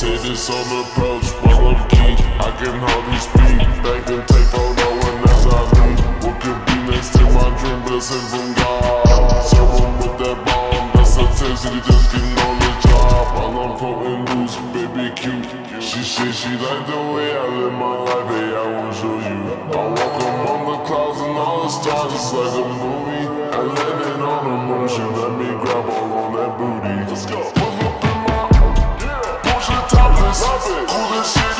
face on the approach while I'm key. I can hardly speak. They can take photo and as I leave. What could be next to my dream blessing from God? Serve with that bomb. That's a that just getting on the job. While I'm putting loose, baby cute. She said she like the way I live my life, hey, I will show you. I walk among the clouds and all the stars, just like a movie. I landed on she let me grab a Coolest shit